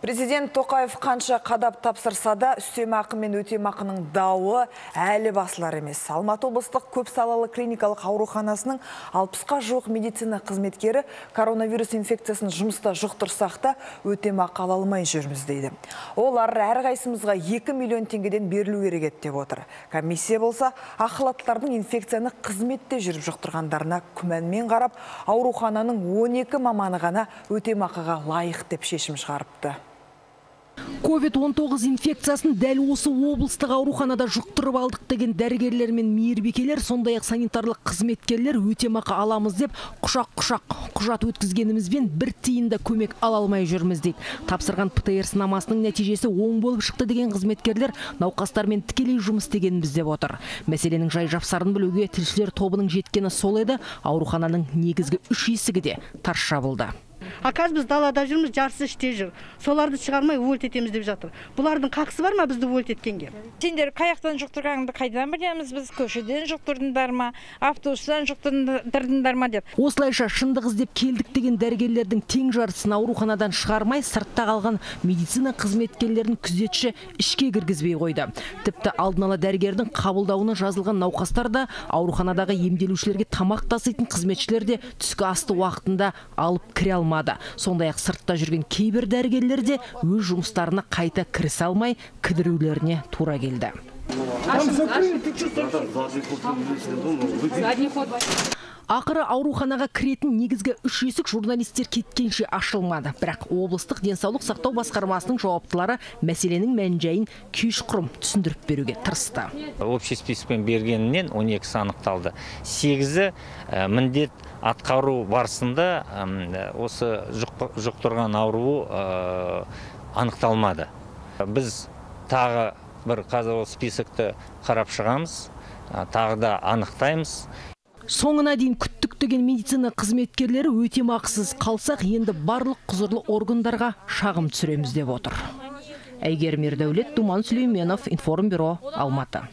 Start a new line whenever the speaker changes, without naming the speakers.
Президент Тоқаев қанша қадап тапсырса да үстемақы мен өтемақының дауы әлі басылар емес. Алматы облыстық көпсалалы клиникалық ауруханасының 60-қа жуық медицина қызметкері коронавирус инфекциясын жұмыста жұқтырсақ та өтемақы ала алмай жүрміз дейді. Олар әрқайсымызға 2 миллион теңгеден берілу керек деп отыр. Комиссия болса ақылаттардың инфекцияны қызметте жүріп жұқтырғандарына күмәнмен қарап, аурухананың 12 маманы ғана өтемақыға лайық деп шешім шығарыпты.
COVID-19 инфекциясын дәл осы облыстық ауруханада жұқтырып алдық деген дәрігерлер мен мейірбикелер, сондай-ақ санитарлық қызметкерлер өтемақы аламыз деп құшақ-құшақ құжат өткізгенімізбен бір да көмек ала алмай жүрміз дейді. Тапсырған птр сынамасының нәтижесі оң болып шықты деген қызметкерлер науқастармен тікелей жұмыс істегенбіз деп отыр. Мәселенің жай жапсарын білуге тілшілер тобының жеткені сол еді, аурухананың негізгі үш есігі де тарс жабылды
а қазір біз далада жүрміз жарысы іште жүр. Соларды шығармай өлт етеміз деп жатыр. Бұлардың қақысы бар ма бізді өлт еткенге?
Сендер қаяқтан жұқтырғаныңды қайдан білеміз біз? Көшеден жұқтырдыңдар ма? Автобустан жұқтырдыңдар ма деп?
Осылайша шындық іздеп келдік деген дәрігерлердің тең жартысын ауруханадан шығармай сыртта қалған медицина қызметкерлерін күзетші ішке кіргізбей қойды. Тіпті алдын ала дәрігердің қабылдауына жазылған науқастар да ауруханадағы емделушілерге тамақ таситын қызметшілер де түскі асты уақытында алып кіре алмады. Сондай ақ сыртта жүрген кейбір дәрігерлер де өз жұмыстарына қайта кірісе алмай кідірулеріне тура келді. Ақыры ауруханаға кіретін негізгі үш есік журналистер кеткенше ашылмады. Бірақ облыстық денсаулық сақтау басқармасының жауаптылары мәселенің мән жайын кешқұрым түсіндіріп беруге тырысты.
Общий спискпен бергенінен 12 анықталды. Сегізі міндет атқару барысында осы жұқтырған ауруы анықталмады. Біз тағы бір қазір ол списокті қарап шығамыз тағы да анықтаймыз.
Соңына дейін күттік деген медицина қызметкерлері өтемақысыз қалсақ енді барлық құзырлы органдарға шағым түсіреміз деп отыр. Әйгерім ердәулет думан сүлейменов информбюро алматы.